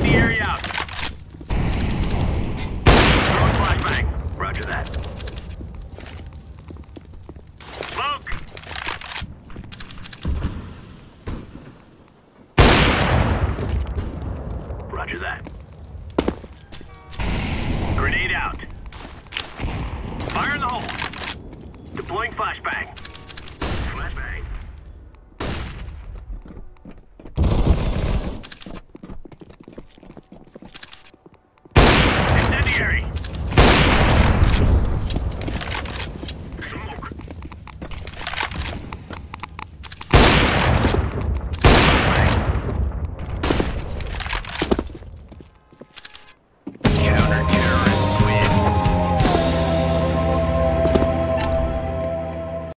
Enemy area. Throwing flashbang. Roger that. Smoke! Roger that. Grenade out. Fire in the hole. Deploying flashbang.